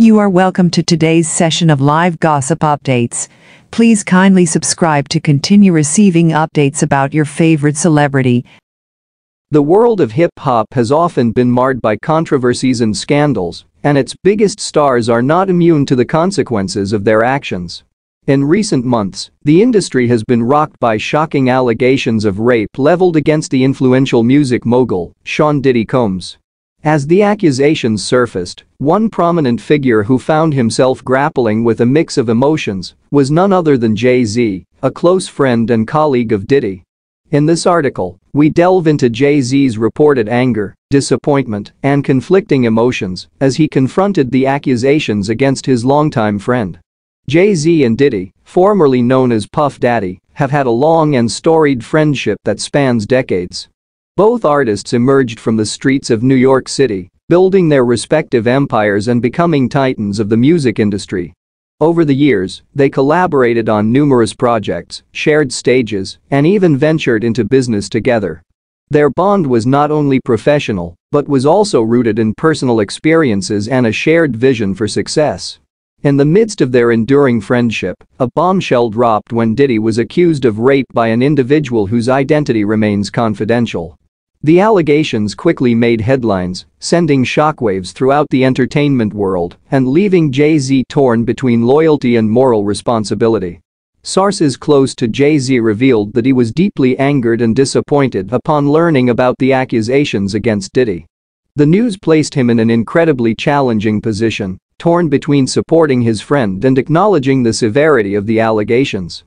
You are welcome to today's session of live gossip updates. Please kindly subscribe to continue receiving updates about your favorite celebrity. The world of hip-hop has often been marred by controversies and scandals, and its biggest stars are not immune to the consequences of their actions. In recent months, the industry has been rocked by shocking allegations of rape leveled against the influential music mogul, Sean Diddy Combs. As the accusations surfaced, one prominent figure who found himself grappling with a mix of emotions was none other than Jay-Z, a close friend and colleague of Diddy. In this article, we delve into Jay-Z's reported anger, disappointment, and conflicting emotions as he confronted the accusations against his longtime friend. Jay-Z and Diddy, formerly known as Puff Daddy, have had a long and storied friendship that spans decades. Both artists emerged from the streets of New York City, building their respective empires and becoming titans of the music industry. Over the years, they collaborated on numerous projects, shared stages, and even ventured into business together. Their bond was not only professional, but was also rooted in personal experiences and a shared vision for success. In the midst of their enduring friendship, a bombshell dropped when Diddy was accused of rape by an individual whose identity remains confidential. The allegations quickly made headlines, sending shockwaves throughout the entertainment world and leaving Jay-Z torn between loyalty and moral responsibility. Sources close to Jay-Z revealed that he was deeply angered and disappointed upon learning about the accusations against Diddy. The news placed him in an incredibly challenging position torn between supporting his friend and acknowledging the severity of the allegations.